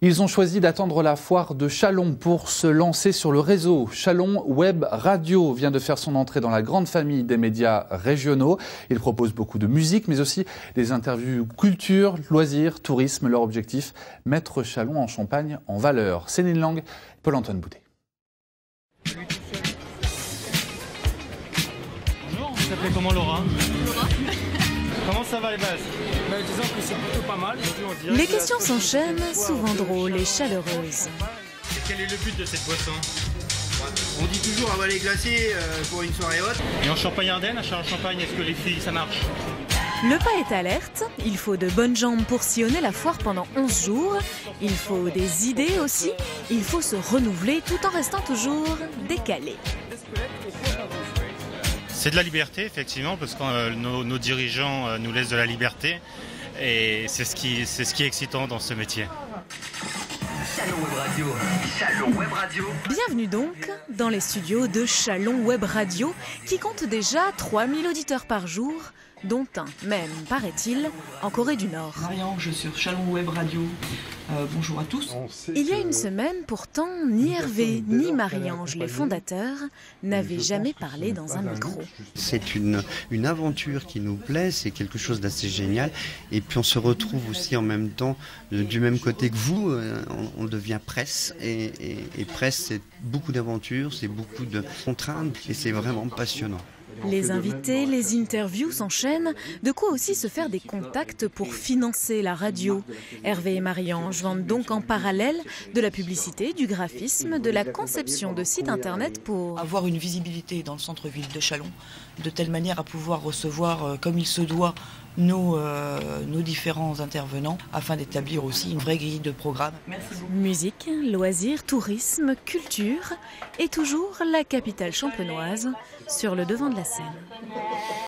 Ils ont choisi d'attendre la foire de Chalon pour se lancer sur le réseau. Chalon Web Radio vient de faire son entrée dans la grande famille des médias régionaux. Il propose beaucoup de musique, mais aussi des interviews culture, loisirs, tourisme. Leur objectif, mettre Chalon en Champagne en valeur. Céline Lang, Paul-Antoine Boudet. Bonjour, vous s'appelez comment Laura? Laura. Comment ça va les bases bah, Disons que c'est plutôt pas mal. Les questions s'enchaînent, souvent drôles et chaleureuses. Et quel est le but de cette boisson On dit toujours avaler glacé euh, pour une soirée haute. Et en Champagne-Ardenne, à Charles-Champagne, est-ce que les filles, ça marche? Le pas est alerte, il faut de bonnes jambes pour sillonner la foire pendant 11 jours, il faut des idées aussi, il faut se renouveler tout en restant toujours décalé. C'est de la liberté, effectivement, parce que euh, nos, nos, dirigeants euh, nous laissent de la liberté. Et c'est ce, qui, c'est ce qui est excitant dans ce métier. Chalon Web Radio. Chalon Web Radio. Bienvenue donc dans les studios de Chalon Web Radio, qui compte déjà 3000 auditeurs par jour, dont un même, paraît-il, en Corée du Nord. Marie-Ange sur Chalon Web Radio. Euh, bonjour à tous. Il y a une semaine, pourtant, ni Hervé ni Marie-Ange, les fondateurs, n'avaient jamais parlé dans un micro. C'est une, une aventure qui nous plaît, c'est quelque chose d'assez génial. Et puis on se retrouve aussi en même temps euh, du même côté que vous. Euh, on, on devient presse. Et, et, et presse, c'est beaucoup d'aventures, c'est beaucoup de contraintes et c'est vraiment passionnant. Les invités, les interviews s'enchaînent, de quoi aussi se faire des contacts pour financer la radio. Hervé et Marie-Ange vendent donc en parallèle de la publicité, du graphisme, de la conception de sites internet pour avoir une visibilité dans le centre-ville de Chalon, de telle manière à pouvoir recevoir comme il se doit nos, euh, nos différents intervenants afin d'établir aussi une vraie grille de programme. Merci beaucoup. Musique, loisirs, tourisme, culture et toujours la capitale champenoise sur le devant de la scène.